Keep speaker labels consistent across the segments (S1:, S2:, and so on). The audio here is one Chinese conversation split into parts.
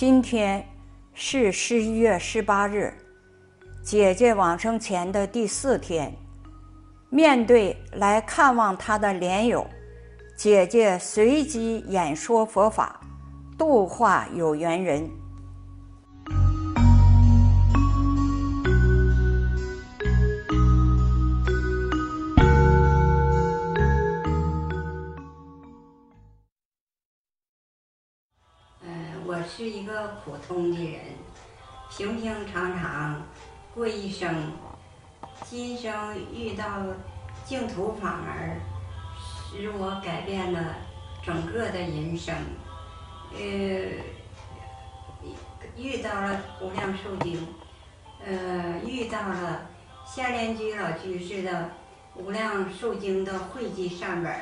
S1: 今天是十一月十八日，姐姐往生前的第四天。面对来看望她的莲友，姐姐随即演说佛法，度化有缘人。
S2: 普通的人，平平常常过一生。今生遇到净土法门，使我改变了整个的人生。呃，遇到了《无量寿经》，呃，遇到了夏莲居老居士的《无量寿经》的汇集善本，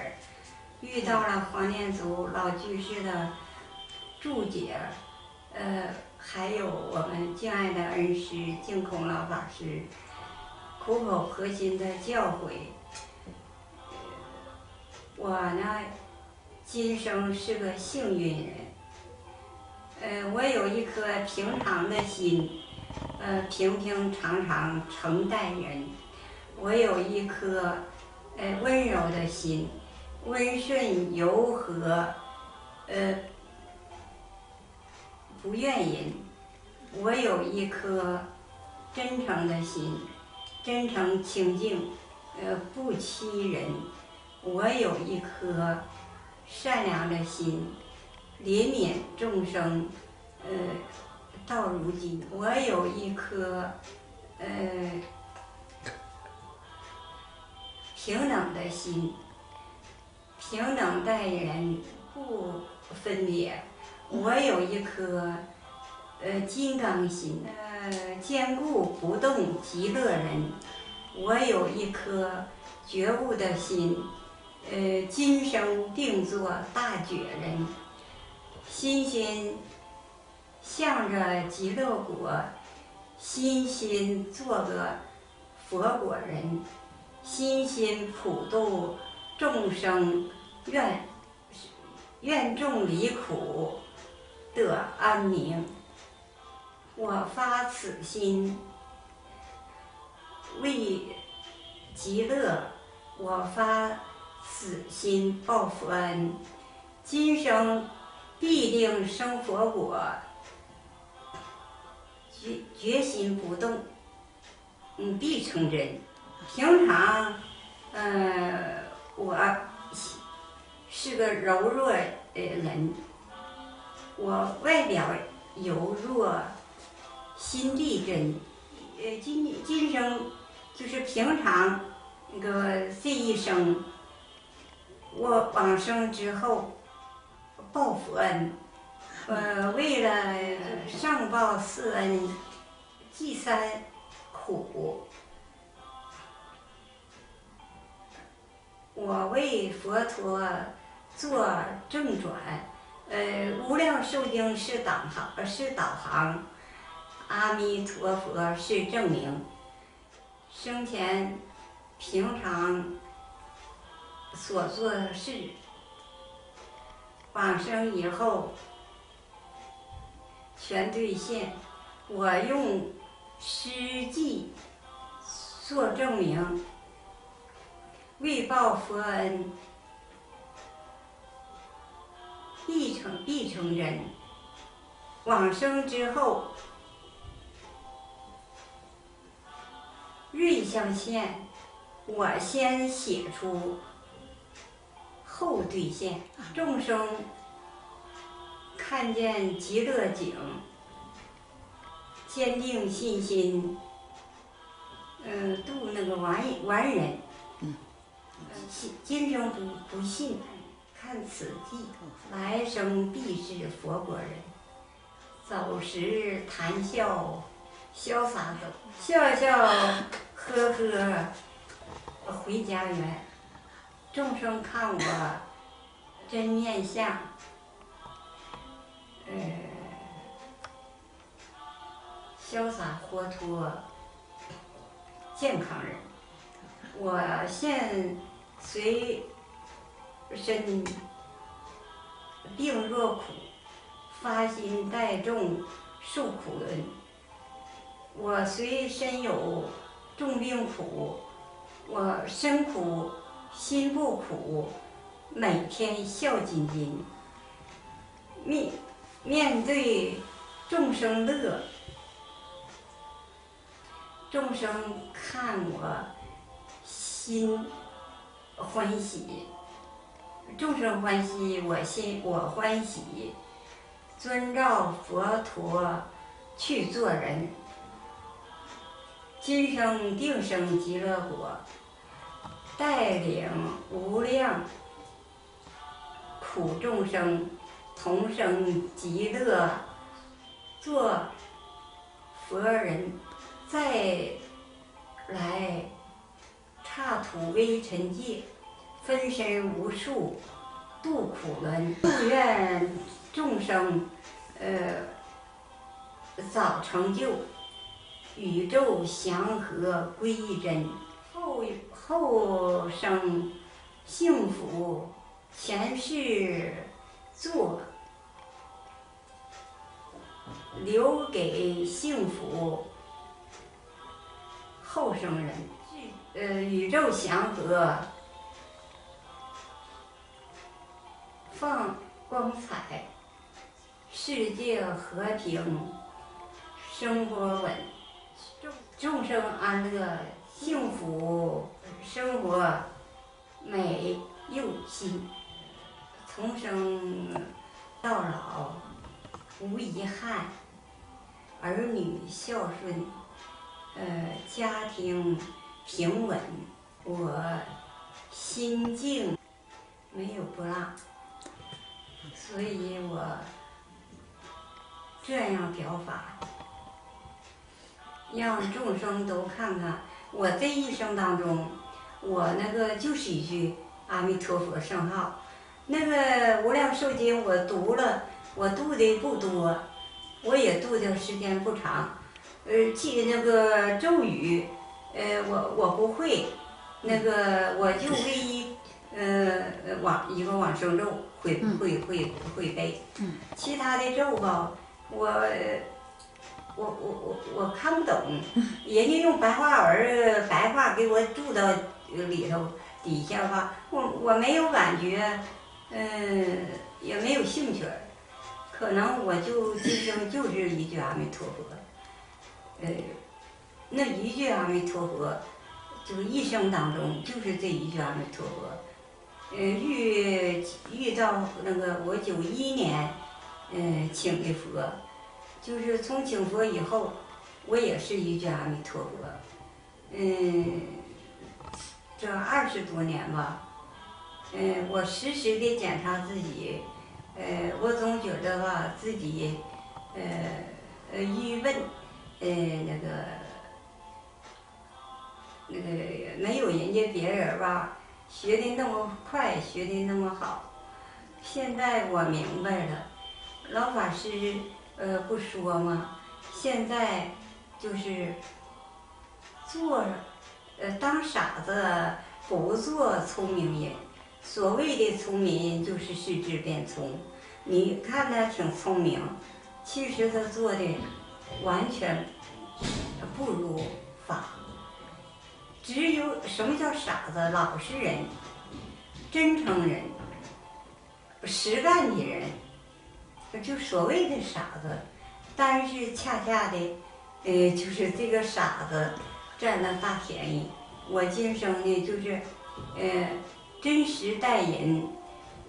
S2: 遇到了黄念祖老居士的注解，呃，还有我们敬爱的恩师净空老法师。苦口婆心的教诲，我呢，今生是个幸运人。呃，我有一颗平常的心，呃，平平常常承待人。我有一颗呃温柔的心，温顺柔和，呃，不怨人。我有一颗真诚的心。真诚清净，呃，不欺人。我有一颗善良的心，怜悯众生。呃，到如今，我有一颗呃平等的心，平等待人，不分别。我有一颗呃金刚心。呃，坚固不动极乐人，我有一颗觉悟的心，呃，今生定做大觉人，心心向着极乐国，心心做个佛果人，心心普度众生，愿愿众离苦。得安宁。我发此心为极乐，我发此心报佛恩，今生必定生佛果，决决心不动，嗯，必成真。平常，呃，我是个柔弱的人，我外表柔弱。心地真，呃，今今生就是平常那个这一生，我往生之后报佛恩，呃，为了上报四恩，济三苦，我为佛陀做正转，呃，无量寿经是导航，是导航。阿弥陀佛是证明，生前平常所做事，往生以后全兑现。我用诗记做证明，为报佛恩，必成必成人。往生之后。瑞相现，我先写出，后兑现。众生看见极乐景，坚定信心，嗯，度那个完完人。嗯，今今生不不信，看此记，来生必是佛国人。走时谈笑。潇洒走，笑笑呵呵回家园。众生看我真面相，呃，潇洒活脱，健康人。我现随身病若苦，发心代众受苦轮。我虽身有重病苦，我身苦心不苦，每天笑津津。面面对众生乐，众生看我心欢喜，众生欢喜我心我欢喜，遵照佛陀去做人，今生定生极乐国，带领无量苦众生。同生极乐，做佛人，再来刹土微尘界，分身无数度苦轮。祝愿众生，呃，早成就宇宙祥和归一真，后后生幸福，前世做。留给幸福后生人，呃，宇宙祥和，放光彩，世界和平，生活稳，众生安乐，幸福生活美又新，从生到老无遗憾。儿女孝顺，呃，家庭平稳，我心境没有波浪，所以我这样表法，让众生都看看我这一生当中，我那个就是一句阿弥陀佛圣号，那个无量寿经我读了，我读的不多。我也读的时间不长，呃，记那个咒语，呃，我我不会，那个我就唯一，呃，往一个往生咒会会会会背，其他的咒吧，我我我我我看不懂，人家用白话文白话给我注到里头底下吧，我我没有感觉，嗯，也没有兴趣。可能我就今生就是一句阿弥陀佛，呃，那一句阿弥陀佛，就一生当中就是这一句阿弥陀佛。呃，遇遇到那个我九一年，嗯，请的佛，就是从请佛以后，我也是一句阿弥陀佛。嗯，这二十多年吧，嗯，我时时的检查自己。呃，我总觉得吧，自己，呃，呃，愚笨，呃，那个，那个没有人家别人吧学的那么快，学的那么好。现在我明白了，老法师呃不说吗？现在就是做，呃，当傻子不做聪明人。所谓的聪明人，就是视智变聪。你看他挺聪明，其实他做的完全不如法。只有什么叫傻子？老实人、真诚人、实干的人，就所谓的傻子。但是恰恰的，呃，就是这个傻子占了大便宜。我今生呢，就是，呃。真实待人，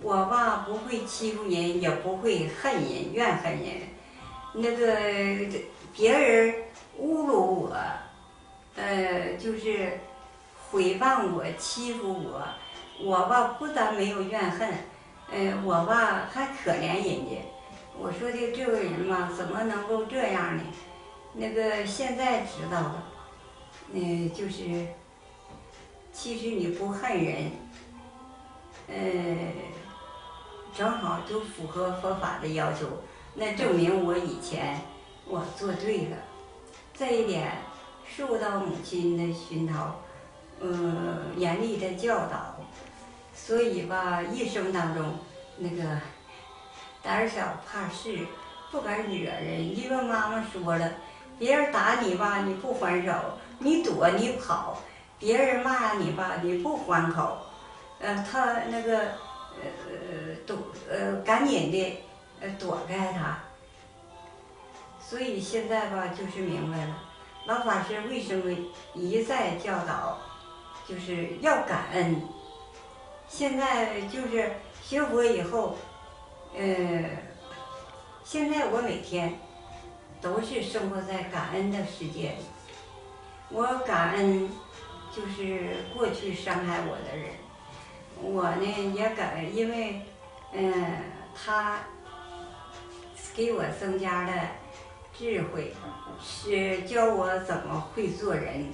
S2: 我吧不会欺负人，也不会恨人、怨恨人。那个别人侮辱我，呃，就是诽谤我、欺负我，我吧不但没有怨恨，呃，我吧还可怜人家。我说的这个人嘛，怎么能够这样呢？那个现在知道了，嗯，就是其实你不恨人。呃，正好就符合佛法的要求，那证明我以前我做对了，这一点受到母亲的熏陶，嗯，严厉的教导，所以吧，一生当中那个胆小怕事，不敢惹人，因为妈妈说了，别人打你吧，你不还手，你躲你跑；别人骂你吧，你不还口，呃，他那个呃躲呃赶紧的呃躲开他。所以现在吧，就是明白了，老法师为什么一再教导，就是要感恩。现在就是学佛以后，呃，现在我每天都是生活在感恩的世界里。我感恩就是过去伤害我的人，我呢也感恩，因为嗯，他给我增加了。智慧是教我怎么会做人，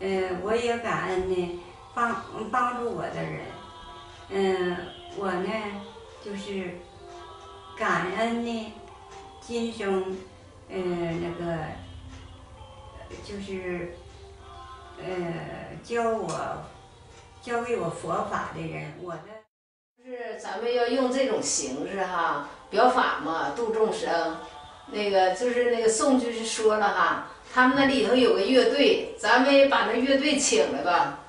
S2: 嗯，我也感恩呢，帮帮助我的人，嗯，我呢就是感恩呢，今生，嗯，那个就是呃教我教给我佛法的人，我的
S3: 就是咱们要用这种形式哈，表法嘛，度众生。那个就是那个宋就是说了哈，他们那里头有个乐队，咱们也把那乐队请来吧，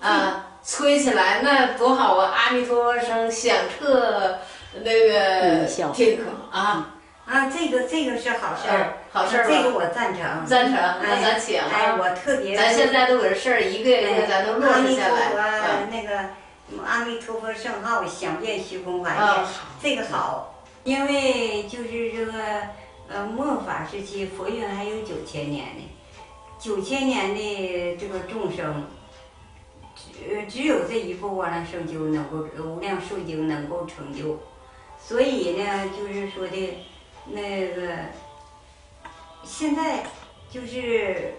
S3: 啊，吹起来那多好啊！阿弥陀佛声响彻那个天空啊。
S2: 啊，这个这个是好事
S3: 儿，好事儿
S2: 这个我赞成，
S3: 赞成，那咱请
S2: 哎，我特别，
S3: 咱现在都有事儿，一个一个咱都落实下
S2: 来。那个阿弥陀佛圣号响遍虚空法界，这个好，因为就是这个。呃，末法时期，佛运还有九千年呢。九千年的这个众生，只只有这一部《无量寿经》能够《无量寿经》能够成就。所以呢，就是说的，那个现在就是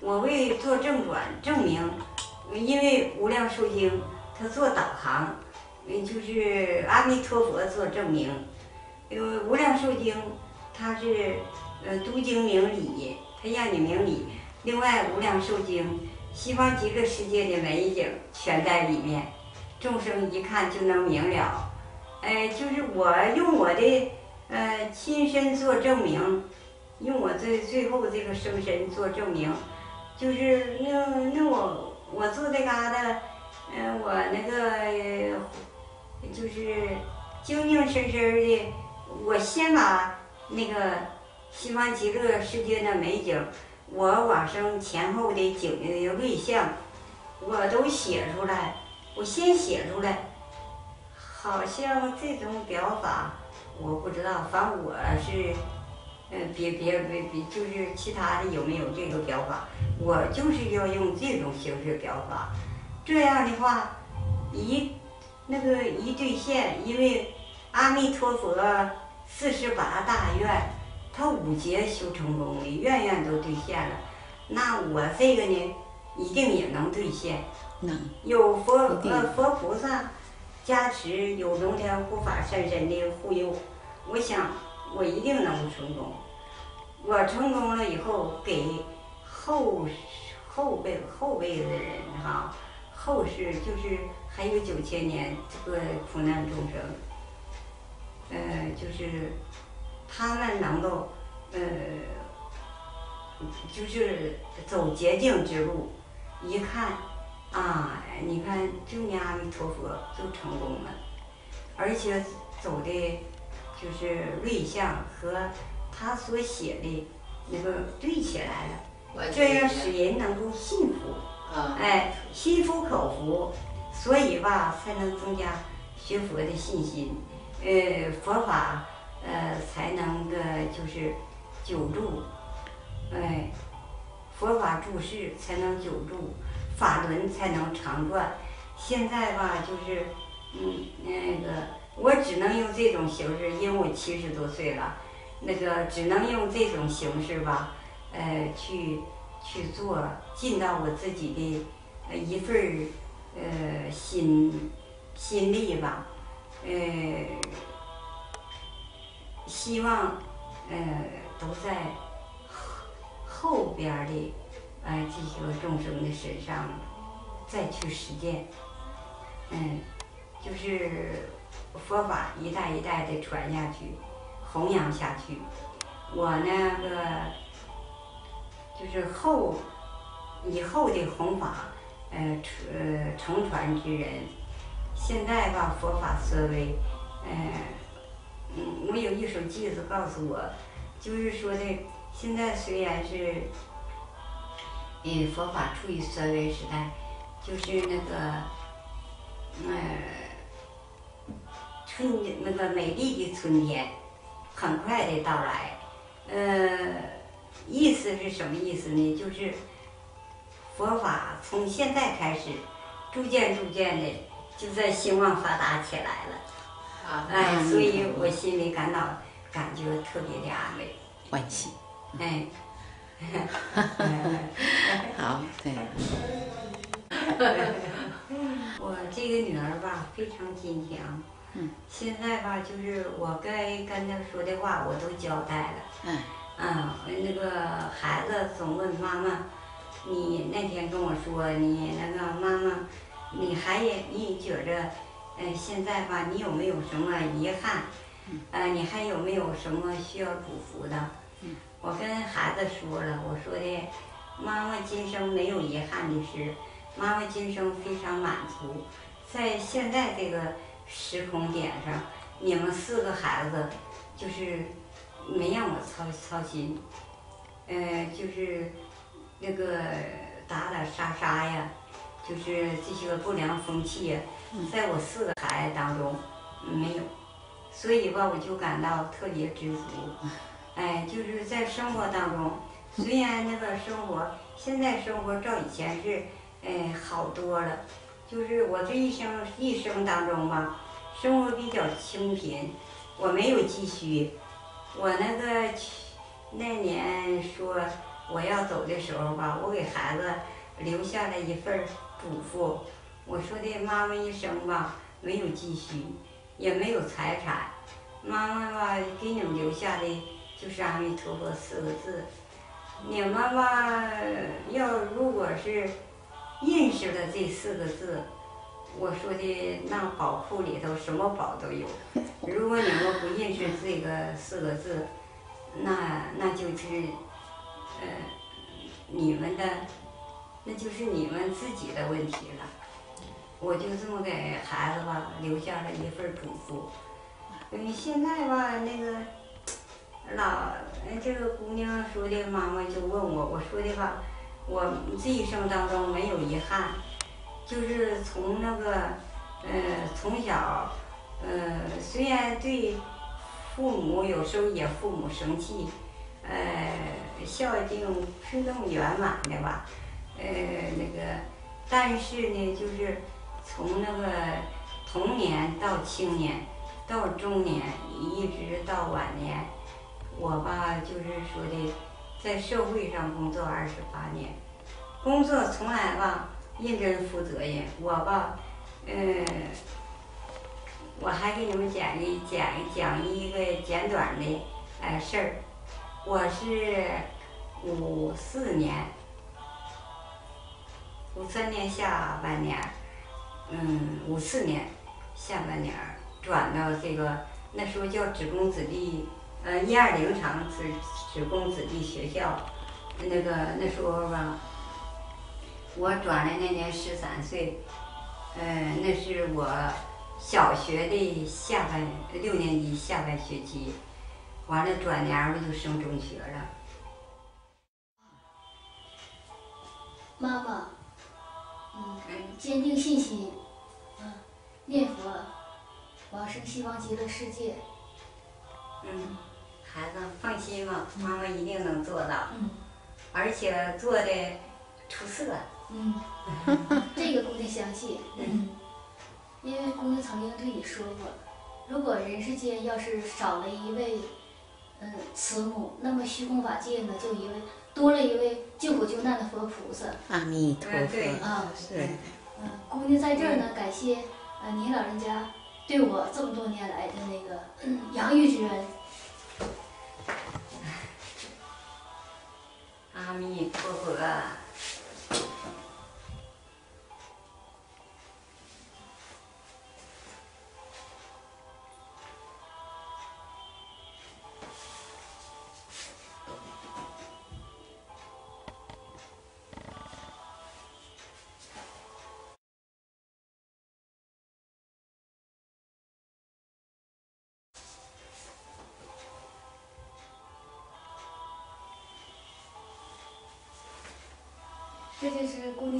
S2: 我为做正转证明，因为《无量寿经》它做导航，嗯，就是阿弥陀佛做证明。因为《无量寿经》，它是呃读经明理，它让你明理。另外，《无量寿经》西方极乐世界的美景全在里面，众生一看就能明了。哎，就是我用我的呃亲身做证明，用我最最后这个生身做证明，就是那那我我坐这嘎达，嗯，我那个就是精精神神的。我先把那个西方极乐世界的美景，我往生前后的景的瑞相，我都写出来。我先写出来，好像这种表法，我不知道。反正我是，嗯，别别别别，就是其他的有没有这个表法？我就是要用这种形式表法。这样的话，一那个一兑现，因为。阿弥陀佛，四十八大愿，他五劫修成功的，愿愿都兑现了。那我这个呢，一定也能兑现。
S1: 能。
S2: 有佛呃佛菩萨加持，有龙天护法善神的护佑，我想我一定能够成功。我成功了以后，给后后辈后辈的人哈，后世就是还有九千年这个苦难众生。呃，就是他们能够，呃，就是走捷径之路，一看啊，你看就念阿弥陀佛就成功了，而且走的，就是瑞相和他所写的那个对起来了，这样使人能够信服，哎，心服口服，所以吧，才能增加学佛的信心。呃，佛法呃才能个就是久住，哎，佛法住世才能久住，法轮才能长转。现在吧，就是嗯那个，我只能用这种形式，因为我七十多岁了，那个只能用这种形式吧，呃，去去做，尽到我自己的一份呃心心力吧。呃，希望呃都在后边的呃这些众生的身上再去实践，嗯，就是佛法一代一代的传下去，弘扬下去。我那个就是后以后的弘法，呃呃承传之人。现在吧，佛法衰微，呃，嗯，我有一首偈子告诉我，就是说的，现在虽然是，嗯，佛法处于衰微时代，就是那个，呃，春那个美丽的春天，很快的到来，呃，意思是什么意思呢？就是佛法从现在开始，逐渐逐渐的就在兴旺发达起来了。
S3: 啊，
S2: 哎，所以我心里感到感觉特别的安慰。
S4: 欢喜。
S2: 哎，
S4: 好，对，
S2: 我这个女儿吧非常坚强。
S4: 嗯。
S2: 现在吧，就是我该跟她说的话我都交代了。
S4: 嗯。
S2: 嗯，那个孩子总问妈妈，你那天跟我说你那个妈妈，你还也你觉着，呃，现在吧，你有没有什么遗憾？呃，你还有没有什么需要嘱咐的？我跟孩子说了，我说的，妈妈今生没有遗憾的事，妈妈今生非常满足，在现在这个时空点上，你们四个孩子就是没让我操操心，呃，就是那个打打杀杀呀，就是这些个不良风气呀，在我四个孩子当中没有，所以吧，我就感到特别知足。哎，就是在生活当中，虽然那个生活现在生活照以前是，哎，好多了。就是我这一生一生当中吧，生活比较清贫，我没有积蓄。我那个去那年说我要走的时候吧，我给孩子留下了一份嘱咐，我说的妈妈一生吧没有积蓄，也没有财产，妈妈吧给你们留下的。就是阿弥陀佛四个字，你们吧，要如果是认识了这四个字，我说的那宝库里头什么宝都有。如果你们不认识这个四个字，那那就是呃你们的，那就是你们自己的问题了。我就这么给孩子吧留下了一份嘱咐。嗯，现在吧那个。老，这个姑娘说的，妈妈就问我，我说的吧，我这一生当中没有遗憾，就是从那个，呃，从小，呃，虽然对父母有时候也父母生气，呃，孝敬是那么圆满的吧，呃，那个，但是呢，就是从那个童年到青年，到中年，一直到晚年。我吧，就是说的，在社会上工作二十八年，工作从来吧认真负责任。我吧，嗯，我还给你们讲一讲讲一个简短的呃事儿。我是五四年，五三年下半年，嗯，五四年下半年转到这个那时候叫职工子弟。呃，一二零厂职职工子弟学校，那个那时候吧，我转来那年十三岁，呃，那是我小学的下半六年级下半学期，完了转年我就升中学了。
S5: 妈妈，嗯，坚定信心，嗯，念佛，往生西方极乐世界。
S2: 嗯。孩子放心吧，妈妈一定能做到，
S5: 嗯，
S2: 而且做的出色。
S5: 嗯，这个姑娘相信，嗯，因为姑娘曾经对你说过，如果人世间要是少了一位，嗯，慈母，那么虚空法界呢，就一位多了一位救苦救难的佛菩萨。
S4: 阿弥陀佛。
S5: 啊，
S4: 是。
S5: 嗯，姑娘在这儿呢，感谢呃您老人家对我这么多年来的那个养育之恩。
S2: 阿弥陀佛。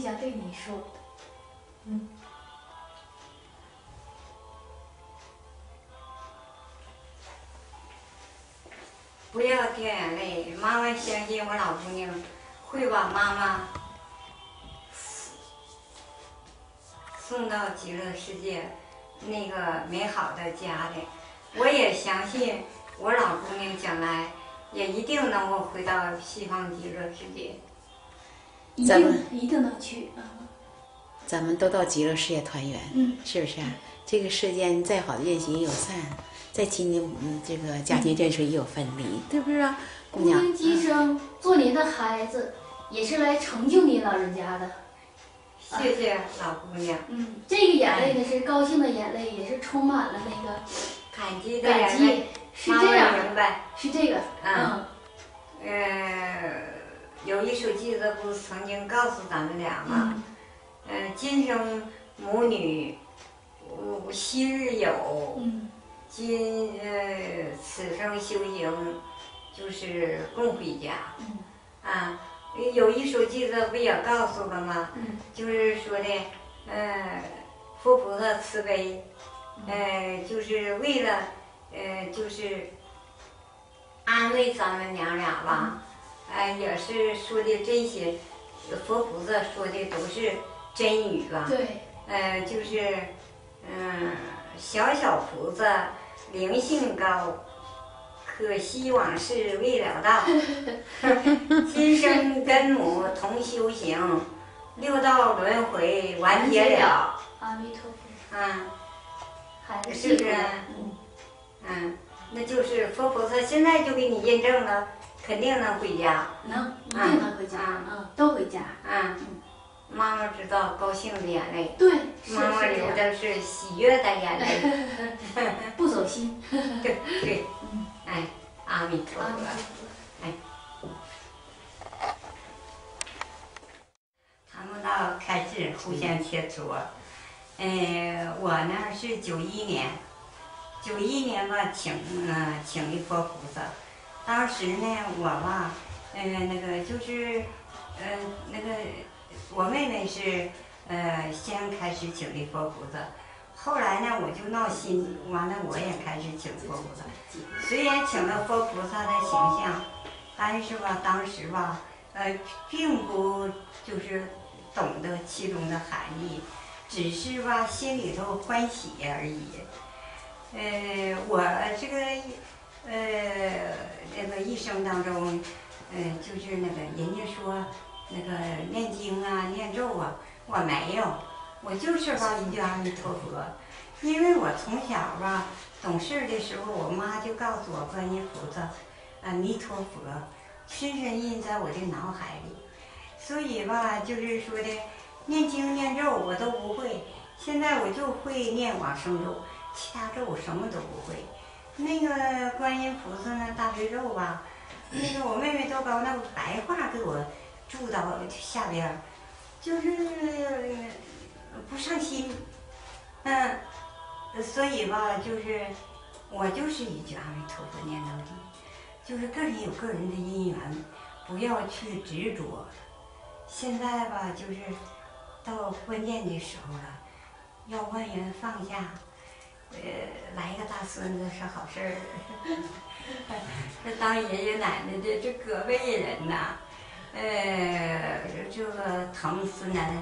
S5: 想对你说。嗯。
S2: 不要掉眼泪，妈妈相信我老姑娘会把妈妈送到极乐世界那个美好的家的。我也相信我老姑娘将来也一定能够回到西方极乐世界。
S5: 一
S4: 咱们
S5: 一定能去啊！
S4: 咱们都到极乐世界团圆，
S5: 嗯
S4: 是不是啊？这个世间再好的宴席也有散，再亲的嗯这个家庭眷属也有分离，对不对啊？姑娘，
S5: 姑娘今生做您的孩子，也是来成就您老人家的。
S2: 谢谢老姑娘，
S5: 嗯，这个眼泪呢是高兴的眼泪，也是充满了那个
S2: 感激的
S5: 感
S2: 眼泪
S5: 激，，是这样，
S2: 明白。
S5: 是这个，
S2: 嗯
S5: 嗯
S2: 呃，有一首偈子不是曾经告诉咱们俩吗？
S5: 嗯。
S2: 呃，今生母女，呃昔日有，
S5: 嗯。
S2: 今呃此生修行就是共回家。
S5: 嗯。
S2: 啊，有一首偈子不也告诉了吗？
S5: 嗯。
S2: 就是说的，呃，佛菩萨慈悲，呃，就是为了，呃，就是安慰咱们娘俩吧，呃，也是说的这些，佛菩萨说的都是真语吧，
S5: 对，
S2: 呃，就是，嗯、小小菩萨灵性高，可惜往事未了道，今生跟母同修行，六道轮回完结了，
S5: 阿弥陀佛，
S2: 嗯。是不是
S5: 嗯。
S2: 嗯，那就是佛菩萨现在就给你印证了，肯定能回家。
S5: 能一定能回家，
S2: 嗯
S5: 嗯，都回家，
S2: 嗯，妈妈知道高兴的眼泪，
S5: 对，
S2: 妈妈流的是喜悦的眼泪。
S5: 不走心，
S2: 对对。
S5: 嗯，
S2: 哎，阿弥陀佛。
S5: 陀。佛，
S2: 谈不到开始互相切磋。嗯，我呢是九一年，九一年吧请呃请的佛菩萨，当时呢我吧，呃那个就是，呃那个我妹妹是呃先开始请的佛菩萨，后来呢我就闹心，完了我也开始请佛菩萨。虽然请了佛菩萨的形象，但是吧当时吧，呃并不就是懂得其中的含义，只是吧心里头欢喜而已。呃，我这个呃那个一生当中，呃就是那个人家说那个念经啊念咒啊，我没有，我就是吧一句阿弥陀佛，因为我从小吧懂事的时候，我妈就告诉我观音菩萨、阿弥陀佛，深深印在我的脑海里。所以吧，就是说的念经念咒我都不会，现在我就会念往生咒，其他咒我什么都不会。那个观音菩萨那大悲咒吧，那个我妹妹都把那个白话给我注到下边，就是不上心，嗯，所以吧，就是我就是一句阿弥陀佛念到底，就是个人有个人的因缘，不要去执着。现在吧，就是到关键的时候了，要万缘放下。呃，来一个大孙子是好事儿。这当爷爷奶奶的这隔辈人呐，呃，这个疼孙男，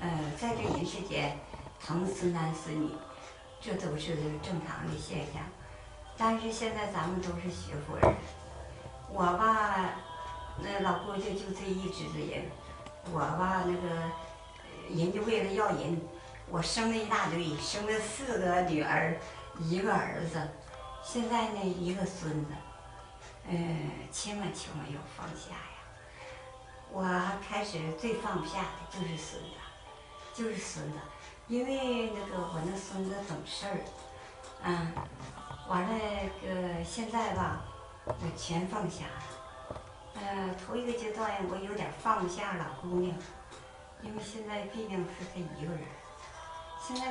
S2: 呃，在这人世间疼孙男孙女，这都是正常的现象。但是现在咱们都是学佛人，我吧，那老姑舅就这一支子人，我吧那个人就为了要人，我生了一大堆，生了四个女儿，一个儿子，现在呢一个孙子，呃，千万千万要放下呀！我开始最放不下的就是孙子，就是孙子，因为那个我那孙子懂事儿，嗯，完了个现在吧，我全放下了。呃，头一个阶段我有点放不下老姑娘，因为现在毕竟是她一个人。现在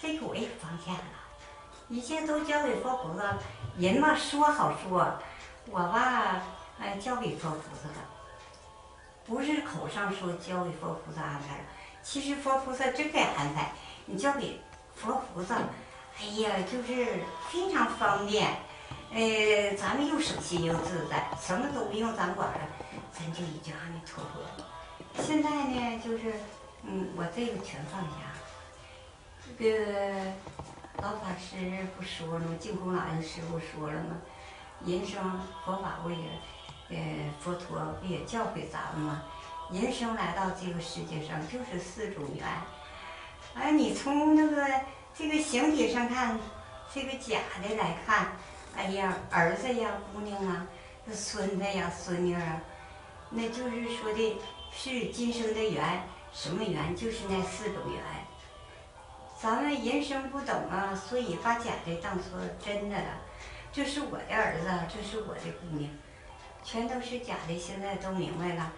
S2: 这个我也放下了，一切都交给佛菩萨。人嘛说好说，我吧，呃，交给佛菩萨了。不是口上说交给佛菩萨安排了，其实佛菩萨真该安排，你交给佛菩萨，哎呀，就是非常方便，呃，咱们又省心又自在，什么都不用咱管了，咱就已经阿弥陀佛了。现在呢，就是，嗯，我这个全放下。这个老法师不说了吗？净空老人师傅说了吗？人生佛法为了，呃，佛陀不也教诲咱们吗？人生来到这个世界上就是四种缘。哎，你从那个这个形体上看，这个假的来看，哎呀，儿子呀，姑娘啊，孙子呀，孙女啊，那就是说的是今生的缘，什么缘？就是那四种缘。咱们人生不懂啊，所以把假的当做真的了。这是我的儿子，这是我的姑娘，全都是假的。现在都明白了，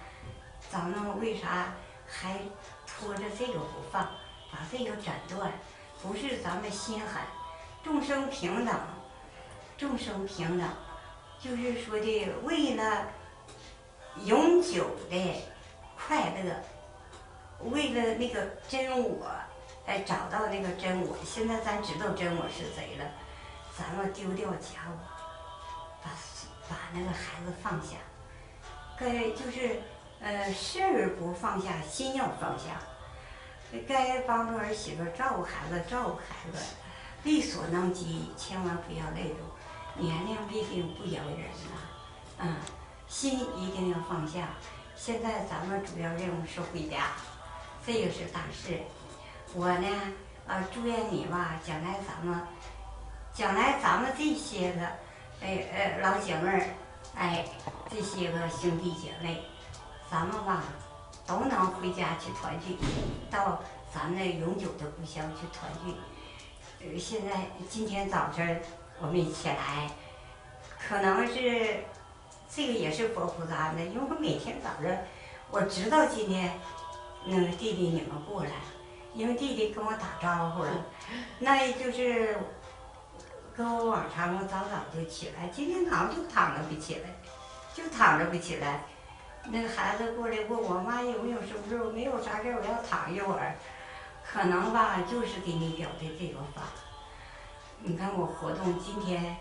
S2: 咱们为啥还拖着这个不放，把这个斩断？不是咱们心狠，众生平等，众生平等，就是说的为了永久的快乐，为了那个真我。哎，找到那个真我，现在咱知道真我是谁了，咱们丢掉假我，把把那个孩子放下，该就是呃事儿不放下，心要放下，该帮助儿媳妇照顾孩子，照顾孩子，力所能及，千万不要累着，年龄毕竟不饶人呐，嗯，心一定要放下。现在咱们主要任务是回家，这个是大事。我呢，呃，祝愿你吧，将来咱们，将来咱们这些个，哎呃老姐妹儿，哎，这些个兄弟姐妹，咱们吧，都能回家去团聚，到咱们永久的故乡去团聚。呃，现在今天早晨我们一起来，可能是这个也是佛菩萨的，因为我每天早上我知道今天那个弟弟你们过来。因为弟弟跟我打招呼了，那也就是跟我往常我早早就起来，今天早上就躺着不起来，就躺着不起来。那个孩子过来问我妈有没有什么事我，没有啥事儿，我要躺一会儿。可能吧，就是给你表的这个法。你看我活动今天、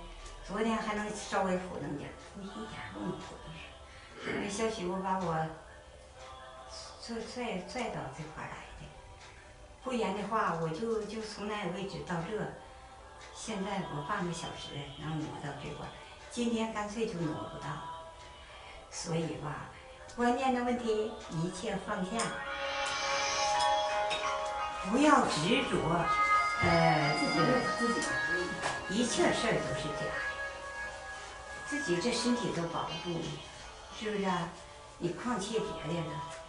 S2: 昨天还能稍微活动点，今天一点都没活动。那小媳妇把我拽拽拽到这块来。不然的话，我就就从那个位置到这，现在我半个小时能挪到这块，今天干脆就挪不到，所以吧，关键的问题一切放下，不要执着，呃，自己自己，一切事儿都是假的，自己这身体都保不住，是不是啊？你况且别的了。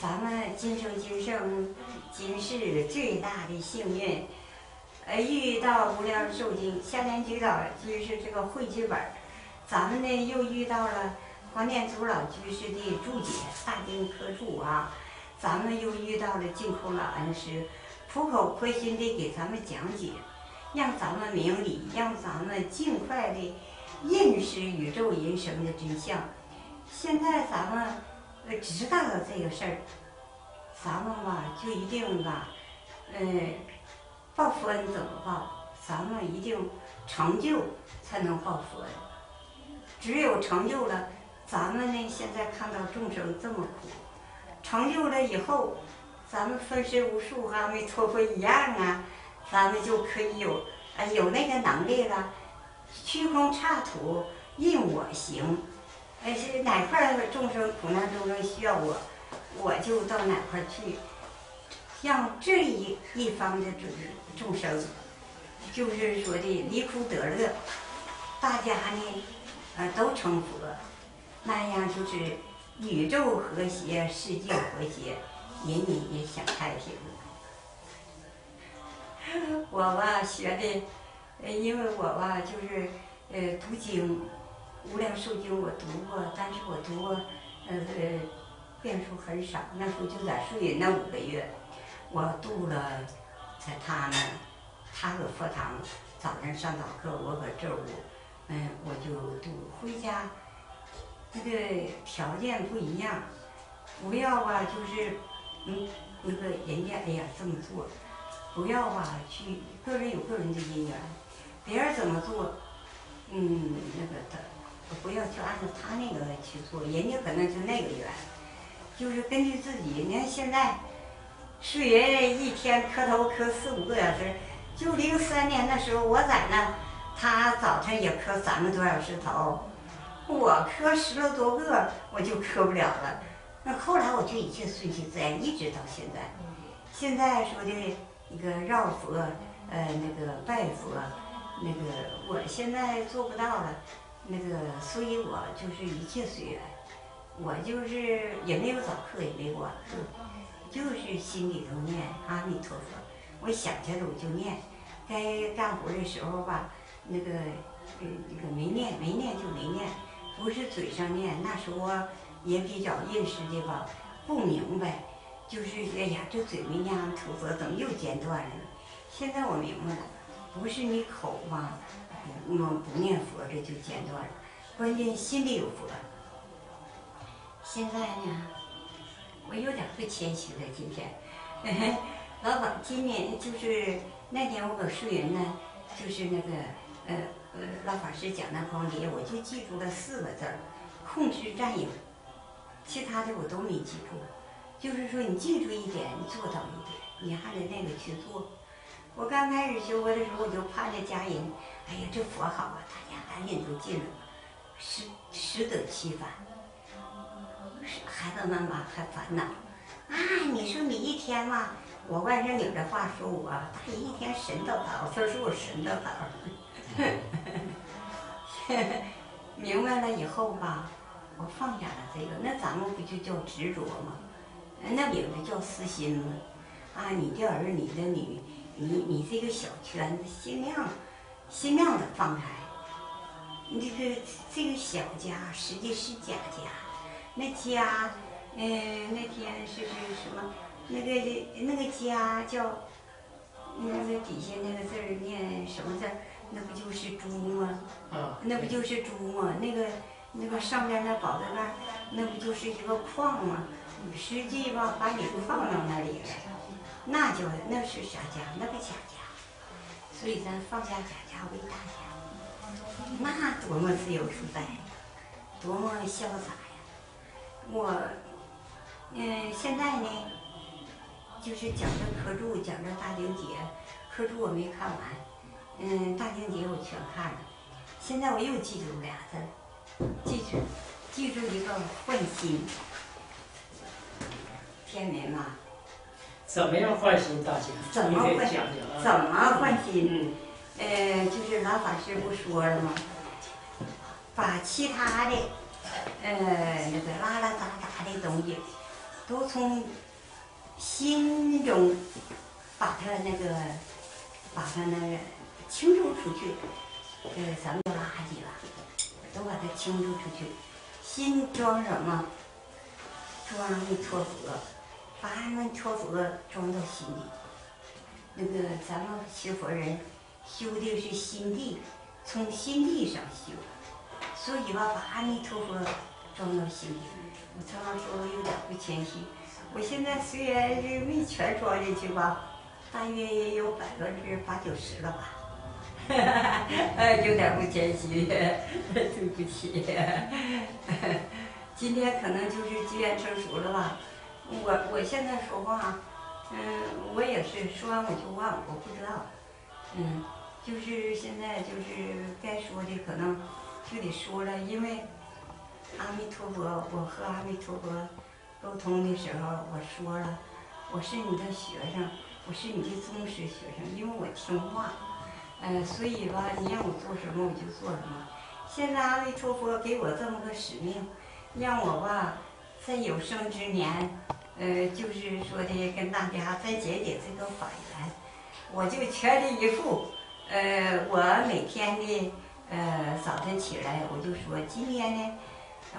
S2: 咱们今生今生今世最大的幸运，呃，遇到无量寿经下天居老居士这个汇集本儿，咱们呢又遇到了黄念祖老居士的注解大经科注啊，咱们又遇到了净空老恩师苦口婆心的给咱们讲解，让咱们明理，让咱们尽快的认识宇宙人生的真相。现在咱们。呃，知道了这个事儿，咱们吧就一定吧，嗯，报佛恩怎么报？咱们一定成就才能报佛恩。只有成就了，咱们呢现在看到众生这么苦，成就了以后，咱们分身无数和阿弥陀佛一样啊，咱们就可以有啊有那个能力了，虚空刹土任我行。哎，是哪块众生苦难众生需要我，我就到哪块去，像这一一方的众众生，就是说的离苦得乐，大家呢，呃，都成佛，那样就是宇宙和谐，世界和谐，人人也享太平。我吧学的，呃，因为我吧就是呃读经。无量寿经我读过，但是我读过，呃呃，遍数很少。那时候就在树林那五个月，我度了，在他那，他搁佛堂早上上早课，我搁这屋，嗯，我就读。回家，那个条件不一样，不要吧，就是嗯，那个人家哎呀这么做，不要吧，去个人有个人的因缘，别人怎么做，嗯，那个的，不要去按照他那个去做，人家可能就那个缘，就是根据自己。你看现在，是人一天磕头磕四五个小时，就零三年的时候我在那，他早晨也磕三个多小时头，我磕十来多个我就磕不了了。那后来我就一切顺其自然，一直到现在。现在说的那个绕佛，呃，那个拜佛，那个我现在做不到了，那个所以我就是一切随缘。我就是也没有早课，也没有晚课，就是心里头念阿弥陀佛。我想起来了我就念，该干活的时候吧，那个呃那个没念没念就没念，不是嘴上念。那时候也比较认识的吧，不明白，就是哎呀这嘴没念阿弥陀佛，怎么又间断了呢？现在我明白了，不是你口吧，不不念佛这就间断了，关键心里有佛。现在呢，我有点不谦虚了。今天，老板，今年就是那天我搁树云呢，就是那个呃呃老法师讲那光碟，我就记住了四个字儿：控制占有。其他的我都没记住，就是说你记住一点，你做到一点，你还得那个去做。我刚开始修佛的时候，我就盼着家人，哎呀这佛好啊，大家赶紧都进来吧，适适得其反。孩子们吧还烦恼，啊，你说你一天嘛，我外甥女的话说我，大爷一天神叨叨，他说我神叨叨。明白了以后吧，我放下了这个，那咱们不就叫执着吗？那名字叫私心吗？啊，你的儿你的女，你你这个小圈子，尽量尽量的放开。你这个这个小家实际是假家。那家，嗯，那天是是什么？那个那个家叫，那个底下那个字儿念什么字儿？那不就是猪吗？
S6: 啊，
S2: 那不就是猪吗？那个那个上面那宝字盖，那不就是一个矿吗？实际吧，把你放到那里了，那叫那是啥家？那个假家。所以咱放下假家为大家，那多么自由自在，多么潇洒呀。我，嗯，现在呢，就是讲这课注，讲这大经节，课注我没看完，嗯，大经节我全看了。现在我又记住俩字，记住，记住一个换心。天明嘛，
S6: 怎么样换心大姐？
S2: 怎么换
S6: 你给讲讲啊？
S2: 怎么换心？呃，就是老法师不说了吗？把其他的。呃，那个拉拉杂杂的东西，都从心中把它那个，把它那个清除出去。呃，咱们垃圾了，都把它清除出去。心装什么？装阿弥陀佛，把阿弥陀佛装到心里。那个咱们学佛人修的是心地，从心地上修。所以吧，把阿弥陀佛装到心里。我常常说有点不谦虚。我现在虽然是没全装进去吧，大约也有百分之八九十了吧。哈哈哈，有点不谦虚，对不起。今天可能就是机缘成熟了吧。我我现在说话，嗯，我也是说完我就忘，我不知道。嗯，就是现在就是该说的可能。就得说了，因为阿弥陀佛，我和阿弥陀佛沟通的时候，我说了，我是你的学生，我是你的忠实学生，因为我听话，呃，所以吧，你让我做什么我就做什么。现在阿弥陀佛给我这么个使命，让我吧在有生之年，呃，就是说的跟大家再解解这个法缘，我就全力以赴，呃，我每天的。呃，早晨起来我就说，今天呢，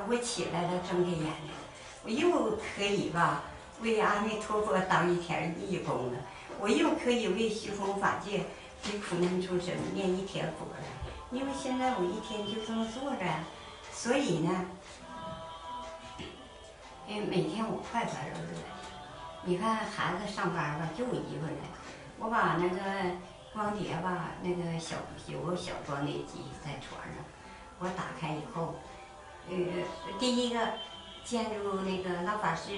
S2: 我起来了，睁开眼睛，我又可以吧，为阿弥陀佛当一天义工了，我又可以为虚空法界给苦难众生念一天佛了，因为现在我一天就这么坐着，所以呢，因为，每天我快快乐乐。你看孩子上班吧，就我一个人，我把那个光碟吧，那个小有个小光碟机在床上，我打开以后，呃，第一个见着那个老法师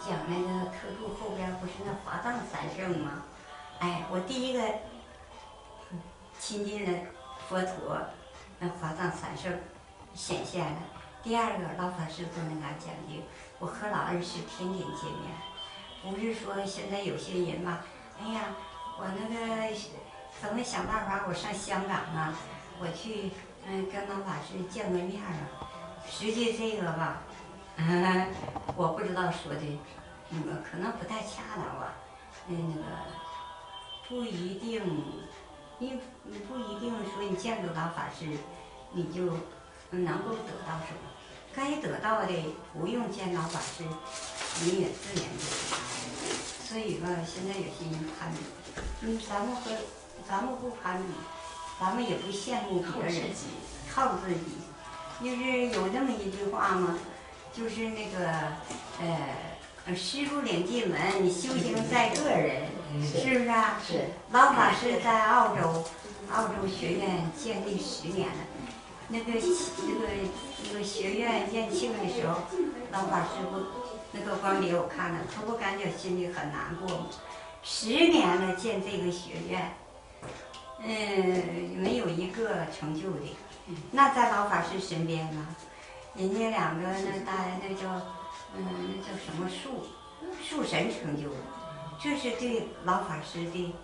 S2: 讲那个课柱后边不是那华藏三圣吗？哎，我第一个亲近了佛陀，那华藏三圣显现了。第二个老法师在那嘎讲的，我和老恩师天天见面，不是说现在有些人吧，哎呀，我那个怎么想办法我上香港啊，我去嗯跟老法师见个面啊。实际这个吧，嗯，我不知道说的，那个可能不太恰当吧，嗯，那个不一定，你你不一定说你见着老法师，你就能够得到什么。该得到的不用见老法师，你也自然就得到。所以吧，现在有些人攀比，嗯，咱们和咱们不攀比，咱们也不羡慕别人，靠自己。就是有这么一句话嘛，就是那个呃，师傅领进门，修行在个人，是不是啊？
S3: 是。
S2: 老法师在澳洲，澳洲学院建立十年了。那个那个那个学院宴庆的时候，老法师不那个光碟我看了，他不感觉心里很难过吗？十年了建这个学院，嗯，没有一个成就的。那在老法师身边呢，人家两个那大那叫嗯那叫什么树树神成就，这是对老法师的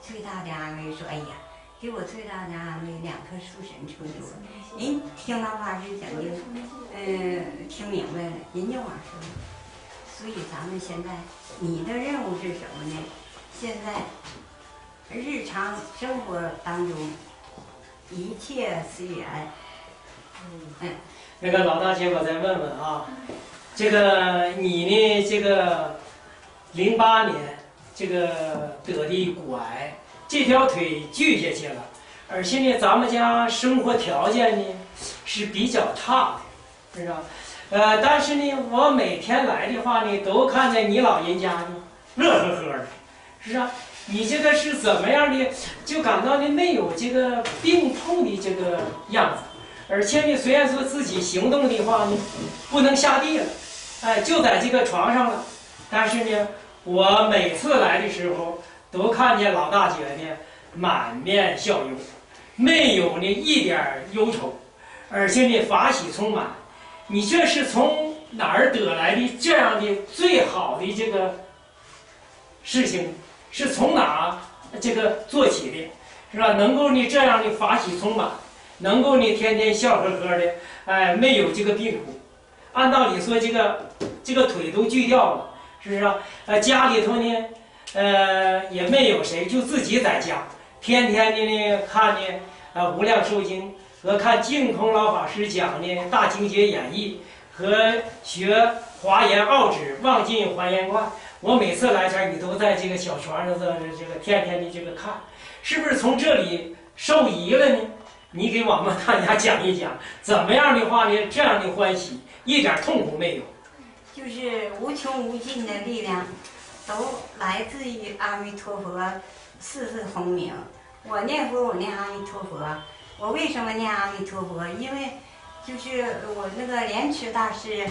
S2: 最大的安慰。说哎呀。给我最大的安慰，两棵树神成就了。人听老法师讲究，嗯，听明白了，人家往生。所以咱们现在，你的任务是什么呢？现在日常生活当中，一切随缘。
S6: 嗯。那个老大姐，我再问问啊，这个你呢？这个零八年这个得的骨癌。这条腿锯下去了，而且呢，咱们家生活条件呢是比较差的，是吧？呃，但是呢，我每天来的话呢，都看见你老人家呢乐呵呵的，是啊，你这个是怎么样的？就感到呢没有这个病痛的这个样子，而且呢，虽然说自己行动的话呢不能下地了，哎，就在这个床上了，但是呢，我每次来的时候。都看见老大姐呢，满面笑容，没有呢一点忧愁，而且呢法喜充满。你这是从哪儿得来的这样的最好的这个事情？是从哪这个做起的，是吧？能够呢这样的法喜充满，能够呢天天笑呵呵的，哎，没有这个病苦。按道理说，这个这个腿都锯掉了，是不是啊？呃，家里头呢？呃，也没有谁，就自己在家，天天的呢看呢，呃《无量寿经》和看净空老法师讲的《大经解演义》，和学华严奥旨望尽还原观。我每次来这儿，你都在这个小床上，这这个天天的这个看，是不是从这里受益了呢？你给我们大家讲一讲，怎么样的话呢？这样的欢喜，一点痛苦没有，
S2: 就是无穷无尽的力量。都来自于阿弥陀佛四字洪名。我念佛，我念阿弥陀佛。我为什么念阿弥陀佛？因为就是我那个莲池大师，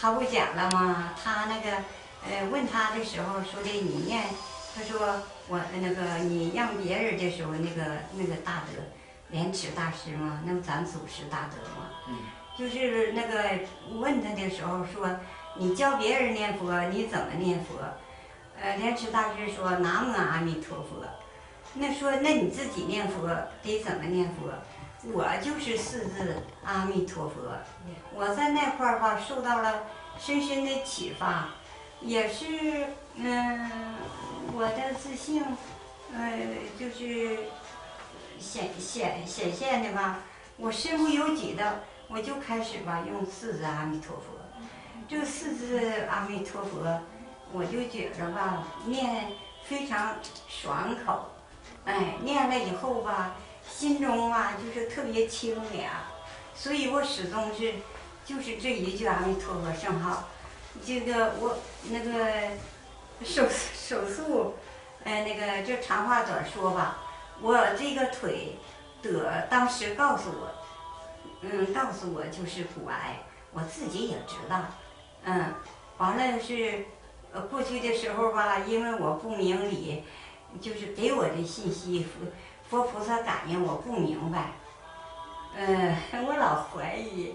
S2: 他不讲了吗？他那个呃问他的时候说的，你念，他说我那个你让别人的时候，那个那个大德莲池大师嘛，那不咱祖师大德嘛。
S6: 嗯。
S2: 就是那个问他的时候说，你教别人念佛，你怎么念佛？呃，莲池大师说：“南无阿弥陀佛。”那说，那你自己念佛得怎么念佛？我就是四字阿弥陀佛。我在那块儿吧，受到了深深的启发，也是嗯，我的自信，呃，就是显显显现的吧。我身不由己的，我就开始吧，用四字阿弥陀佛。这四字阿弥陀佛。我就觉着吧，念非常爽口，哎，念了以后吧，心中啊就是特别清凉，所以我始终是，就是这一句阿弥陀佛圣号，这个我那个手手术，呃，那个这长话短说吧，我这个腿得当时告诉我，嗯，告诉我就是骨癌，我自己也知道，嗯，完了是，呃，过去的时候吧，因为我不明理，就是给我的信息佛佛菩萨感应我不明白，嗯，我老怀疑，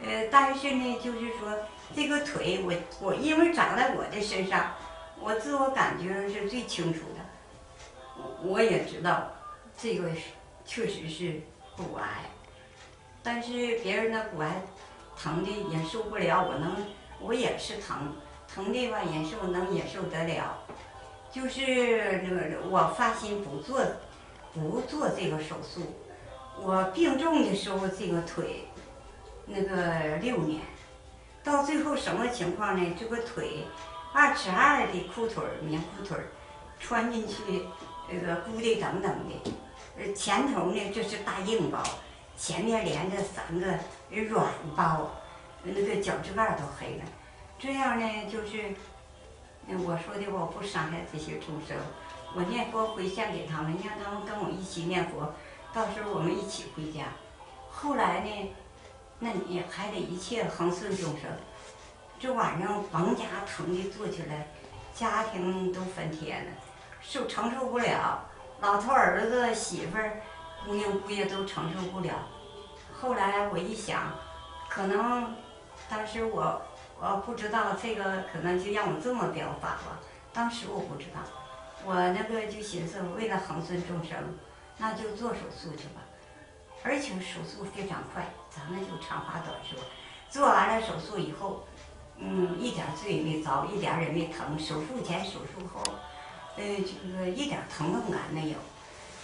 S2: 呃，但是呢，就是说这个腿我我因为长在我的身上，我自我感觉是最清楚的，我也知道这个确实是骨癌，但是别人的骨癌疼的也受不了，我能我也是疼，疼的吧忍受能忍受得了，就是那个我发心不做不做这个手术，我病重的时候这个腿那个六年，到最后什么情况呢？这个腿二尺二的裤腿棉裤腿穿进去那个咕的等等的，呃前头呢这是大硬包，前面连着三个软包，那个脚趾盖都黑了。这样呢就是，我说的我不伤害这些众生，我念佛回向给他们，让他们跟我一起念佛，到时候我们一起回家。后来呢，那你还得一切恒顺众生。这晚上甭家疼的坐起来，家庭都翻天了，受承受不了，老头儿子媳妇儿、姑娘姑爷都承受不了。后来我一想，可能当时我我不知道这个，可能就让我这么表法吧。当时我不知道，我那个就寻思，为了恒顺众生，那就做手术去吧。而且手术非常快，咱们就长话短说，做完了手术以后，嗯，一点罪也没遭，一点也没疼。手术前、手术后，呃，这个一点疼痛感没有，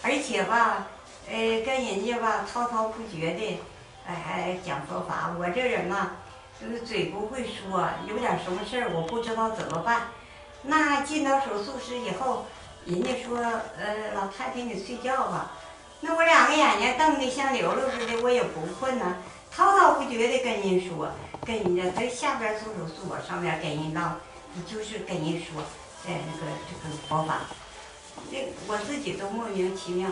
S2: 而且吧，呃，跟人家吧滔滔不绝的，哎，还讲佛法。我这人嘛，就是嘴不会说，有点什么事儿我不知道怎么办。那进到手术室以后，人家说，呃，老太太你睡觉吧。那我两个眼睛瞪得像溜溜似的，我也不困呐，滔滔不绝的跟人说，跟人家在下边做手术，我上边跟人唠，就是跟人说，在，那个这个佛法，这我自己都莫名其妙。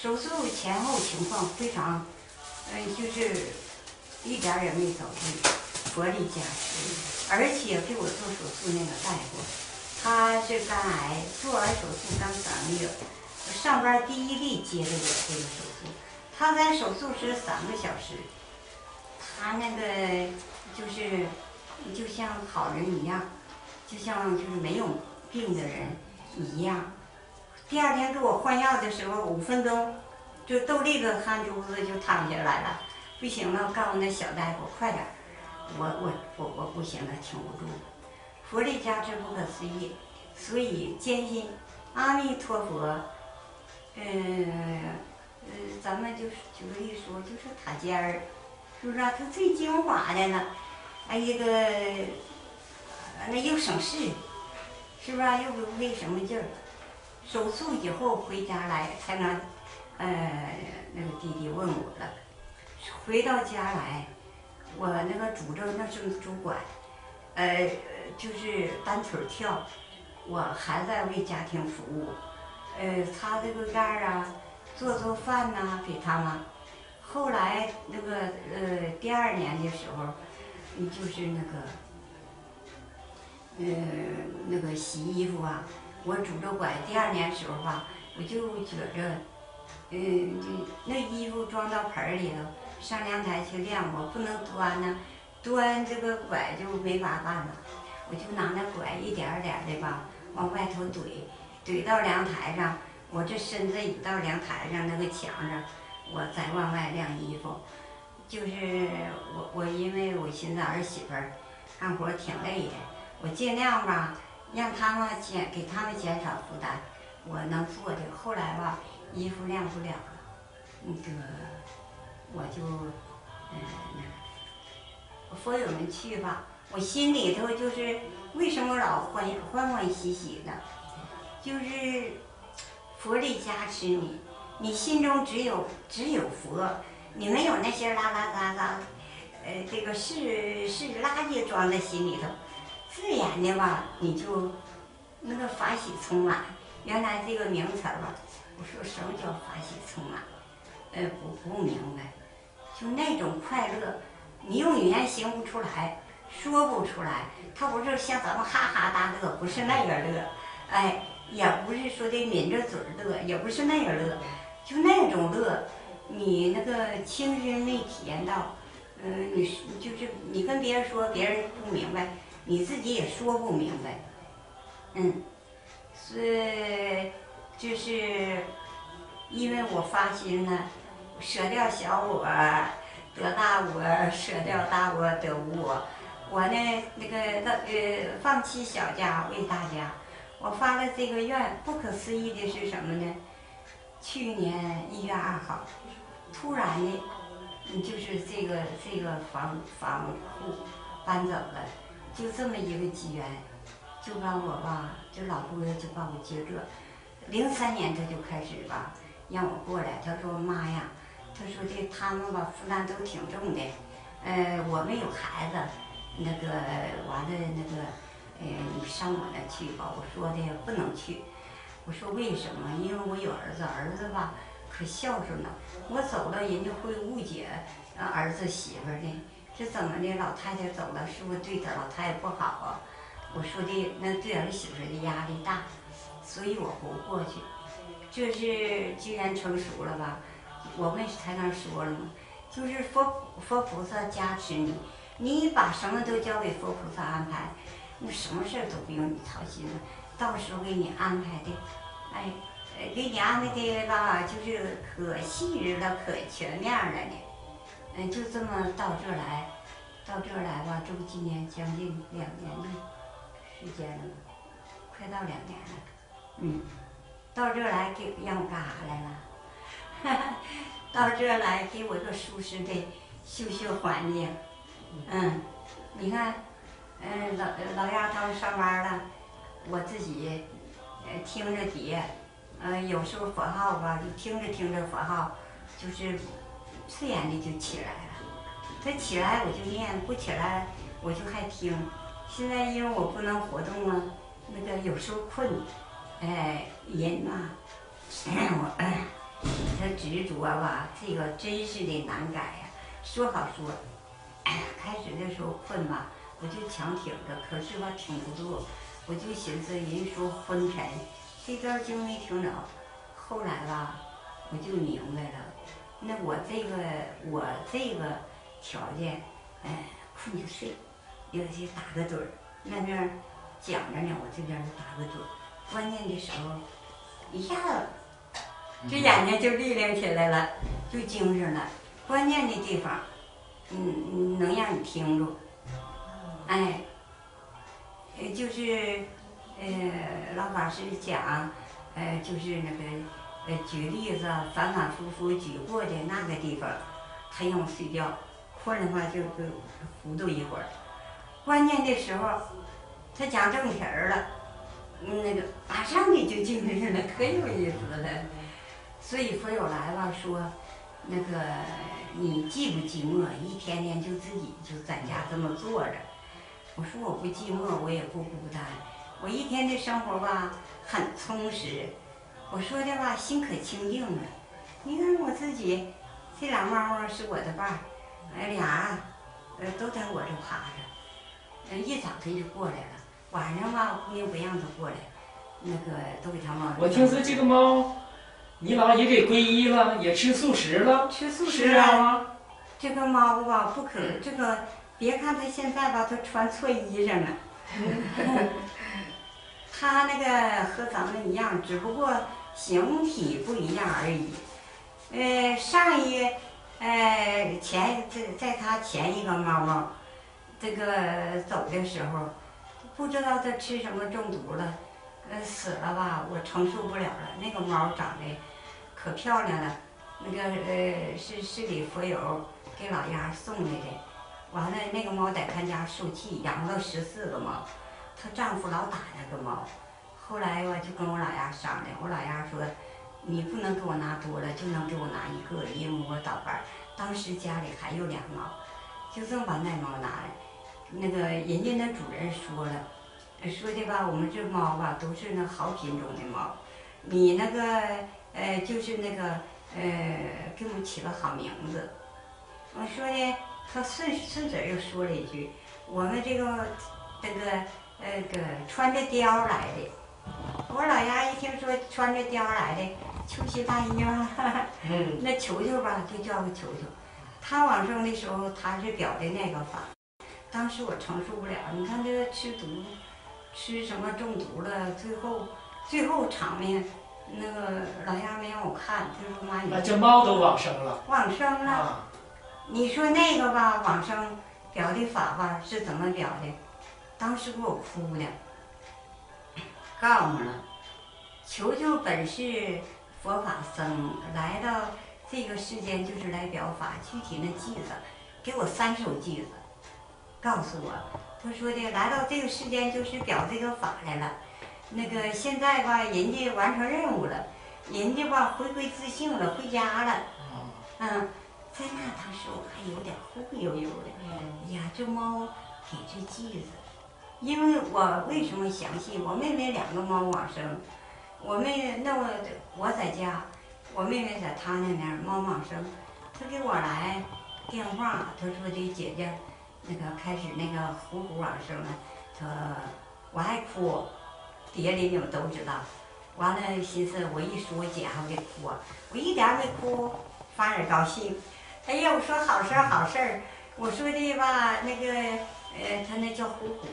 S2: 手术前后情况非常，嗯、就是一点儿也没遭罪，佛力加持，而且给我做手术那个大夫，他是肝癌，做完手术刚三个月。上班第一例接的我这个手术，他在手术室三个小时，他那个就是就像好人一样，就像就是没有病的人一样。第二天给我换药的时候，五分钟就豆粒子汗珠子就淌下来了，不行了，告诉那小大夫快点，我我我我不行了，挺不住了。佛力加持不可思议，所以坚信阿弥陀佛。嗯，呃，咱们就是举个例说，就是塔尖儿，是不是啊？它最精华的呢，哎，一个，那又省事，是不是啊？又不费什么劲儿。手术以后回家来才能，呃，那个弟弟问我了，回到家来，我那个主着那是主管，呃，就是单腿跳，我还在为家庭服务。呃，擦这个盖儿啊，做做饭呐、给他们。后来那个呃，第二年的时候，就是那个，呃，那个洗衣服啊，我拄着拐。第二年时候吧，我就觉着，嗯，就那衣服装到盆里头，上阳台去晾，我不能端呢，端这个拐就没法办了。我就拿那拐一点点的吧，往外头怼。怼到阳台上，我这身子一到阳台上那个墙上，我再往外晾衣服。就是我我因为我寻思儿媳妇儿干活挺累的，我尽量吧让他们减给他们减少负担，我能做的。后来吧衣服晾不了了，那个我就嗯佛友们去吧，我心里头就是为什么老欢欢欢喜喜的。就是佛力加持你，你心中只有只有佛，你没有那些拉拉杂杂，呃，这个是是垃圾装在心里头，自然的吧，你就那个法喜充满。原来这个名词吧，我说什么叫法喜充满？呃，不不明白，就那种快乐，你用语言形容不出来，说不出来。他不是像咱们哈哈大乐，不是那个乐，哎，也不是说的抿着嘴儿乐，也不是那个乐，就那种乐，你那个亲身没体验到，嗯、你就是你跟别人说，别人不明白，你自己也说不明白，嗯，是就是因为我发心呢，舍掉小我，得大我，舍掉大我得无我。我呢，那个呃，放弃小家为大家，我发了这个愿。不可思议的是什么呢？去年一月二号，突然的，就是这个这个房房户搬走了，就这么一个机缘，就把我吧，这老姑爷就把我接这。零三年他就开始吧，让我过来。他说：“妈呀，他说的他们吧负担都挺重的，呃，我没有孩子。”那个完了，那个，呃，你上我那去吧。我说的不能去。我说为什么？因为我有儿子，儿子吧可孝顺了。我走了，人家会误解儿子媳妇的。这怎么的？老太太走了，是不是对咱老太太不好啊？我说的那对儿媳妇的压力大，所以我不过去。这是既然成熟了吧，我们才刚说了嘛，就是佛佛菩萨加持你。你把什么都交给佛菩萨安排，那什么事儿都不用你操心了。到时候给你安排的，哎，给你安排的吧，就是可细致了，可全面了呢。嗯，就这么到这儿来，到这儿来吧，这不今年将近两年的时间了吧，快到两年了。嗯，到这儿来给让我干啥来了？到这儿来给我一个舒适的休息环境。嗯，你看，嗯，老老丫他们上班了，我自己，呃，听着碟，呃，有时候佛号吧，就听着听着佛号，就是自然的就起来了。他起来我就念，不起来我就还听。现在因为我不能活动啊，那个有时候困，哎，人嘛，我他执着吧，这个真是的难改呀、说好说。开始的时候困吧，我就强挺着，可是吧挺不住，我就寻思人说昏沉，这段经没听着，后来吧我就明白了，那我这个我这个条件，哎，困就睡，有些打个盹儿，那边讲着呢，我这边打个盹儿，关键的时候一下子这眼睛就力量起来了，就精神了，关键的地方。嗯嗯，能让你听着，哎，呃，就是，呃，老法师讲，呃，就是那个，呃，举例子，反反复复举过的那个地方，他让我睡觉，困的话就就糊涂一会儿，关键的时候，他讲正题儿了，嗯那个马上你就精神了，可有意思了，所以佛友来了说，那个。你寂不寂寞？一天天就自己就在家这么坐着。我说我不寂寞，我也不孤单。我一天的生活吧很充实。我说的吧心可清净了。你看我自己，这俩猫啊是我的伴儿，哎俩，呃都在我这趴着。呃一早它就过来了，晚上吧姑娘不让它过来，那个都给它猫。
S6: 我听说这个猫，你姥也给皈依了，也吃素食了，
S2: 吃素食啊。
S6: 啊？
S2: 这个猫吧，不可这个，别看它现在吧，它穿错衣裳了。它那个和咱们一样，只不过形体不一样而已。呃，上一，呃前在在它前一个猫猫，这个走的时候，不知道它吃什么中毒了，呃死了吧，我承受不了了。那个猫长得可漂亮了，那个呃是市里佛友。给老丫送来的，完了那个猫在他家受气，养了十四个猫，她丈夫老打那个猫，后来吧就跟我老丫商量，我老丫说，你不能给我拿多了，就能给我拿一个，因为我倒班，当时家里还有俩猫，就这么把那猫拿来，那个人家那主人说了，说的吧，我们这猫吧都是那好品种的猫，你那个呃就是那个呃给我们起了好名字。我说呢，他顺顺嘴又说了一句，我们这个这个呃个穿着貂来的。我老丫一听说穿着貂来的，秋鞋大衣嘛，
S6: 嗯，
S2: 那球球吧就叫个球球。他往生的时候，他是表的那个法，当时我承受不了。你看这个吃毒，吃什么中毒了，最后最后场面，那个老家没让我看，他说妈你
S6: 那这猫都往生了
S2: 往生了。
S6: 啊，
S2: 你说那个吧，往生表的法吧是怎么表的？当时给我哭的，告诉了，求求本是佛法僧，来到这个世间就是来表法。具体那句子，给我三首句子，告诉我，他说的来到这个世间就是表这个法来了。那个现在吧，人家完成任务了，人家吧回归自信了，回家了。嗯，在那当时我还有点忽忽悠悠的。哎呀，这猫给这句子，因为我为什么详细？我妹妹两个猫往生，我妹妹那我我在家，我妹妹在她那边猫往生，她给我来电话，她说的姐姐，那个开始那个虎虎往生了，她我爱哭，底下邻居们都知道。完了，寻思我一说，姐还会哭，我一点儿没哭，反而高兴。哎呀，我说好事儿好事儿，我说的吧，那个呃，他那叫虎虎，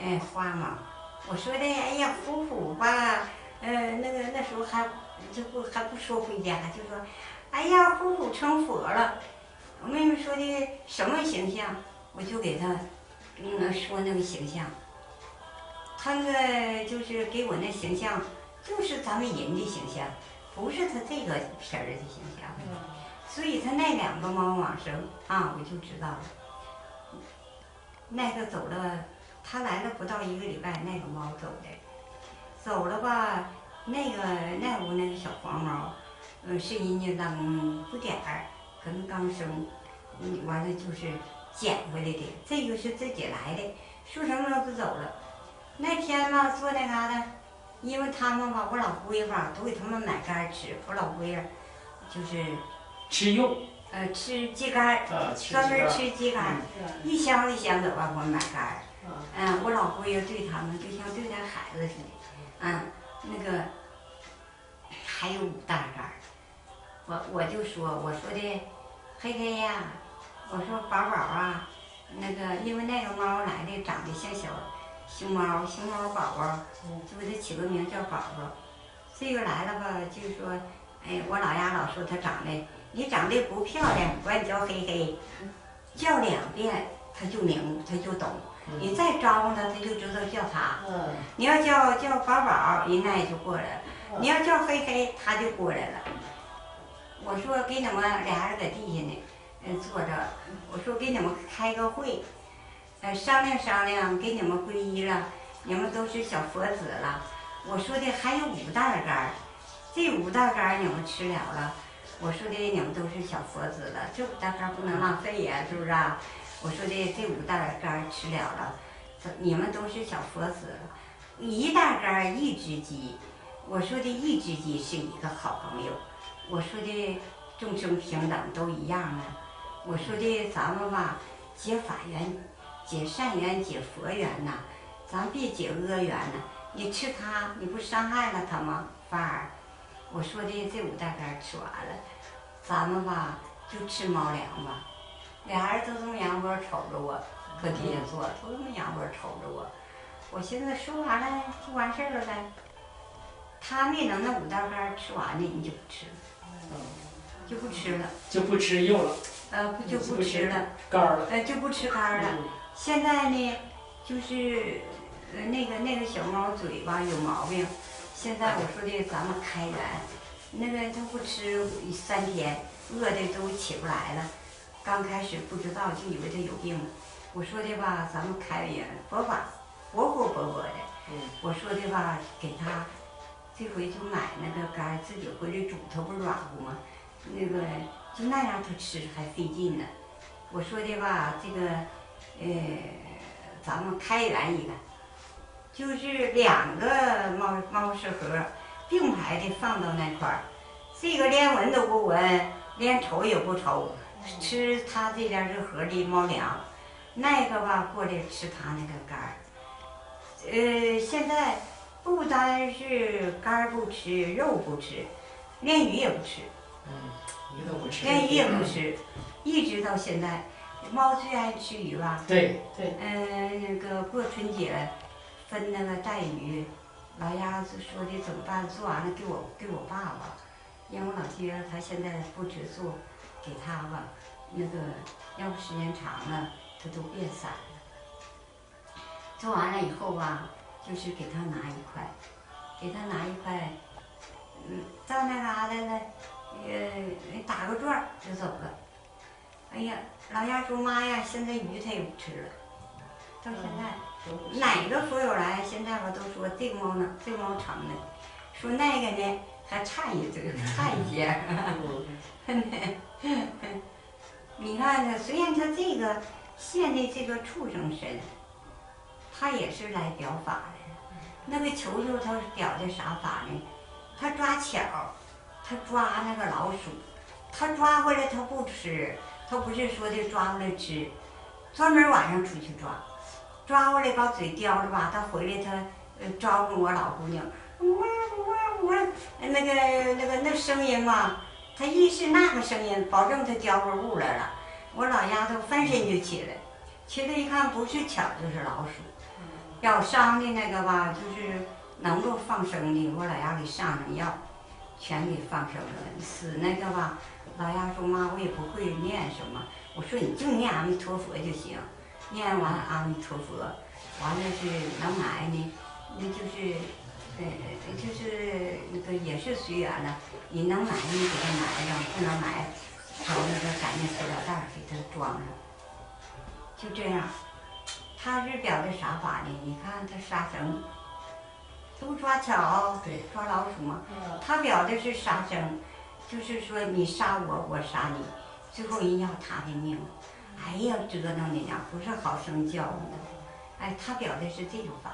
S2: 哎，花嘛。我说的，哎呀，虎虎吧，呃，那个那时候还就不还不说回家，就说，哎呀，虎虎成佛了。我妹妹说的什么形象，我就给她，嗯，说那个形象。他那个就是给我那形象，就是咱们人的形象，不是他这个皮儿的形象。所以他那两个猫往生啊，我就知道了。那个走了，他来了不到一个礼拜，那个猫走的，走了吧？那个那屋那个小黄猫，嗯，是人家扔不点儿，可能刚生，嗯，完了就是捡回来的。这个是自己来的，说什么不走了。那天吧，坐那嘎达，因为他们吧，我老闺妇儿都给他们买干儿吃，我老闺儿就是
S6: 吃肉
S2: 呃吃鸡肝专门吃鸡肝儿，一箱一箱的往我买干儿。
S3: 嗯
S2: 嗯，我老闺女对他们就像对待孩子似的。嗯，那个还有五大肝儿，我我就说我说的黑黑呀，我说宝宝啊，那个因为那个猫来的长得像小熊猫，熊猫宝宝，就给它起个名叫宝宝。这个来了吧，就说，哎，我老丫老说它长得，你长得不漂亮，管你叫黑黑，叫两遍它就明，它就懂。你再招呼它，它就知道叫它。
S3: 嗯
S2: 你要叫叫宝宝，人家也就过来了；你要叫黑黑，它就过来了。我说给你们俩人在地下呢，嗯，坐着。我说给你们开个会，呃，商量商量，给你们皈依了，你们都是小佛子了。我说的还有五袋干儿，这五袋干儿你们吃了了。我说的你们都是小佛子了，这五袋干儿不能浪费呀，是不是啊？我说的这五袋干儿吃了了，你们都是小佛子了，一袋干儿一只鸡。我说的一只鸡是一个好朋友，我说的众生平等都一样啊。我说的咱们吧，结法缘、结善缘、结佛缘呐，咱别结恶缘呐。你吃它，你不伤害了它吗？反而，我说的这五袋干儿吃完了，咱们吧就吃猫粮吧。俩人都这么仰脖瞅着我，搁地下坐，都这么仰脖瞅着我。我寻思说完了就完事儿了呗。他没能那五袋干儿吃完呢，你就不吃了，就不吃了，
S6: 就不吃肉了，
S2: 呃，不就不吃了，
S6: 干儿了。
S2: 呃，就不吃干儿了。现在呢，就是呃那个那个小猫嘴巴有毛病，现在我说的咱们开源，那个它不吃三天，饿的都起不来了。刚开始不知道，就以为它有病。我说的吧，咱们开源佛法，活活活活的。我说的吧，给它这回就买那个肝，自己回来煮，它不软乎吗？那个就那样它吃还费劲呢。我说的吧，这个，呃，咱们开源一个，就是两个猫猫食盒并排的放到那块儿，这个连闻都不闻，连瞅也不瞅，吃它这边这盒的猫粮，那个吧过来吃它那个干儿。呃，现在不单是干儿不吃，肉不吃，连鱼也不吃。
S6: 鱼都不吃。
S2: 连鱼也不吃，一直到现在。猫最爱吃鱼吧？
S6: 对对。
S2: 嗯，那个过春节分那个带鱼，老鸭子说的怎么办？做完了给我给我爸爸，因为我老爹他现在不知做，给他吧。那个要不时间长了，他都变色了。做完了以后吧，就是给他拿一块，给他拿一块，嗯，到那嘎达呢。呃，打个转就走了。哎呀，老鸭说妈呀，现在鱼它也不吃了。到现在，哪个朋友来，现在我都说这个猫呢，这个猫成了。说那个呢，还差一点，差一些。你看，虽然它这个现的这个畜生身，它也是来表法的。那个球球它表的啥法呢？它抓巧。他抓那个老鼠，他抓回来他不吃，他不是说的抓回来吃，专门晚上出去抓，抓回来把嘴叼着吧，他回来他呃招呼我老姑娘，哇哇哇，那个那个那声音嘛，他一是那个声音，保证他叼过物来了。我老丫头翻身就起来，起来一看不是巧就是老鼠，咬伤的那个吧，就是能够放生的，我老丫给上上药。全给放生了，死那个吧。老丫说：“妈，我也不会念什么。”我说：“你就念阿弥陀佛就行。念完阿弥陀佛，完了是能埋呢，那就是，呃，就是那个也是随缘了。你能埋你给它埋上，不能埋，找那个干净塑料袋给它装上。就这样，他是表的啥法呢？你看他杀生。”都抓巧，
S6: 对，
S2: 抓老鼠嘛。他表的是杀生，就是说你杀我，我杀你，最后人要他的命。哎呀，折腾的呀，不是好生教的。哎，他表的是这种法，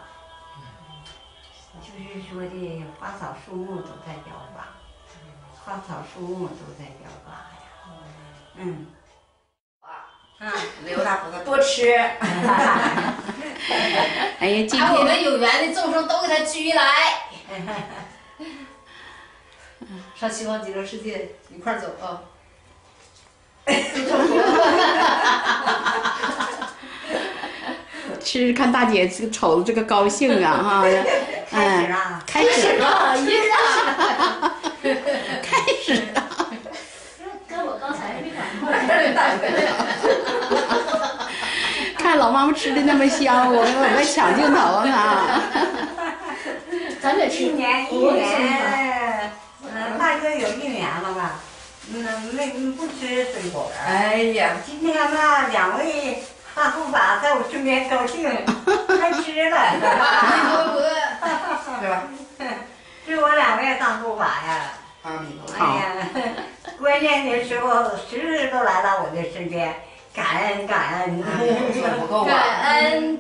S2: 就是说的花草树木都在表法，花草树木都在表法呀。嗯。
S3: 啊，刘大菩萨多吃。
S4: 哎呀，今
S3: 把我
S4: 天
S3: 们有缘的众生都给他聚来，上西方极乐世界一块儿走啊！
S4: 吃看大姐这个瞅着这个高兴啊哈，
S2: 开始
S4: 嗯，
S2: 啊，
S4: 开始了！开始了，
S5: 跟我刚才没反过来。
S4: 看老妈妈吃的那么香，我们我们抢镜头呢。
S5: 咱们
S2: 一
S5: 吃
S2: 年。一年，嗯，大约有一年了吧，嗯，没不吃水果。
S3: 哎呀，
S2: 今天那，两位大护法在我身边高兴，还吃了，
S3: 阿弥陀佛，
S2: 是吧？是我两位大护法呀。
S3: 阿弥陀
S2: 哎呀，关键的时候时时都来到我的身边，感恩感恩。
S3: 不够
S2: 啊
S3: 感恩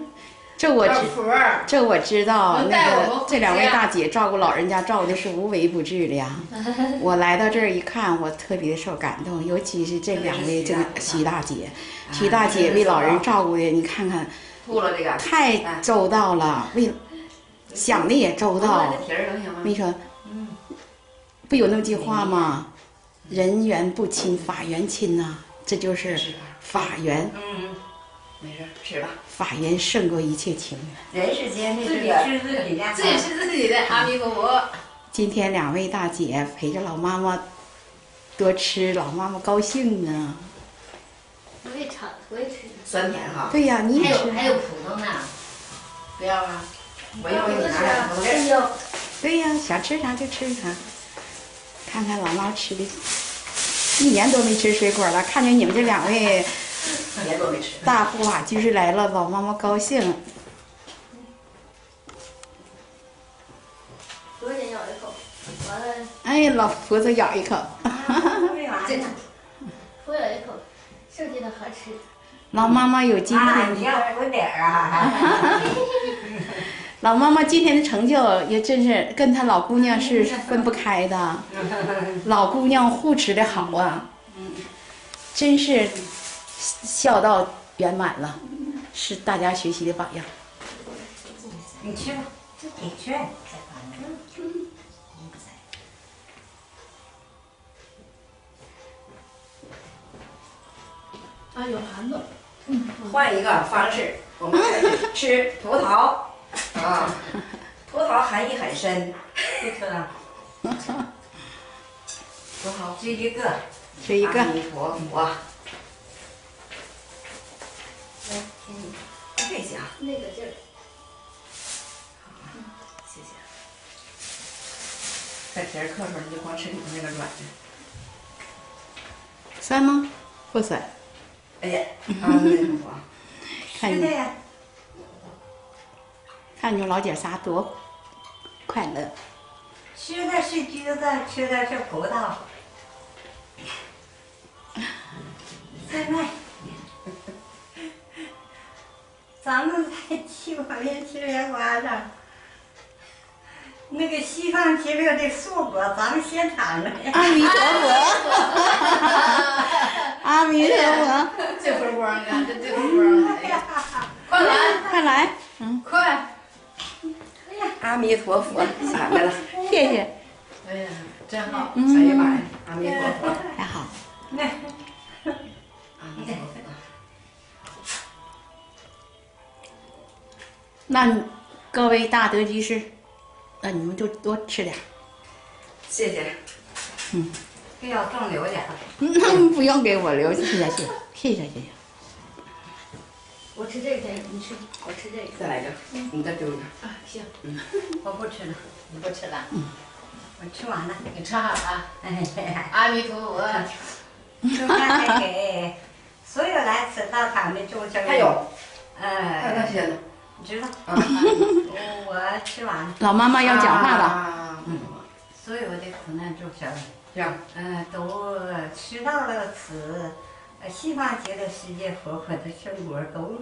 S4: 这我知，这我知道，那个这两位大姐照顾老人家照顾的是无微不至的呀。我来到这儿一看，我特别受感动，尤其是这两位这个徐大姐，徐大姐为老人照顾的，你看看太周到了，为想的也周到。
S3: 这题儿能行吗？
S4: 没说，不有那么句话吗？人缘不亲，法缘亲呐、这就是法缘，
S2: 嗯，
S3: 没事，吃吧，
S4: 法缘胜过一切情缘。
S2: 人世间的自己吃自己的，
S3: 自己吃自己的，阿弥陀佛。
S4: 今天两位大姐陪着老妈妈多吃，老妈妈高兴啊。
S5: 我也尝，我也吃。
S3: 酸甜哈，
S4: 对呀、你也吃
S3: 还有。还有葡萄呢，不要啊？我一会儿给你拿点葡萄
S4: 对呀、想吃啥就吃啥。看看老妈吃的，一年多没吃水果了。看见你们这两位大护法居士来了，老妈妈高兴。
S5: 多先咬一口，完了
S4: 哎，老婆子咬一口。
S3: 这
S5: 多 咬一口，剩下的好吃。
S4: 老妈妈有今
S2: 啊，
S4: 天
S2: 你要补点儿啊！
S4: 老妈妈今天的成就也真是跟她老姑娘是分不开的，老姑娘护持的好啊，真是孝道圆满了，是大家学习的榜样。
S2: 你去。吧，你去。
S3: 啊，有盘子。
S7: 换一个方式，我们开始吃葡萄啊，葡萄含义很深，
S2: 不吃了，
S7: 葡萄
S2: 吃一个。
S4: 吃一个
S7: 阿弥陀佛，
S5: 那个劲儿。
S7: 谢谢。这皮儿嗑出来就光吃里头那个软的，
S4: 酸吗？不酸。
S7: 哎呀，阿弥陀佛，
S4: 看你
S2: 是的呀，
S4: 看你老姐仨多快乐。
S2: 吃的是橘子，吃的是葡萄。再卖。咱们在七宝林七莲花上，那个西方极乐的素果，咱们先尝尝。
S4: 阿弥陀佛，阿弥陀佛，
S3: 这会儿光啊，这这会儿光，哎呀，快来，
S4: 快来，嗯
S3: 快！
S7: 阿弥陀佛，想来了，
S4: 谢谢，
S3: 哎呀，真好。
S7: 哎呀妈呀，阿弥陀佛，
S4: 还好。
S7: 阿弥陀佛，
S4: 那各位大德居士，那你们就多吃点谢。
S7: 谢谢，
S2: 非要种留点儿。
S4: 那 不用给我留，谢谢谢谢谢谢谢谢。
S5: 我吃这个，你吃，我吃这个。
S7: 再来一个，你再丢一个，
S3: 啊，行，
S2: 我不吃了，
S3: 你不吃了，
S2: 我吃完了。
S3: 你吃好了。
S2: 哎呀，
S3: 阿弥陀佛。
S2: 吃饭还给所有来此道场的众生。
S7: 还有，还有
S2: 呃
S7: 那，些呢，
S2: 你知道，
S7: 嗯，
S2: 我我吃完了，
S4: 老妈妈要讲话了，
S7: 了，嗯，
S2: 所有的苦难众生，
S7: 这样，
S2: 嗯，都吃到了此呃西方极乐世界佛佛的生活，都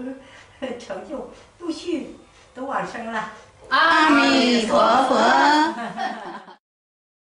S2: 成就陆续都往生了。
S4: 阿弥陀佛。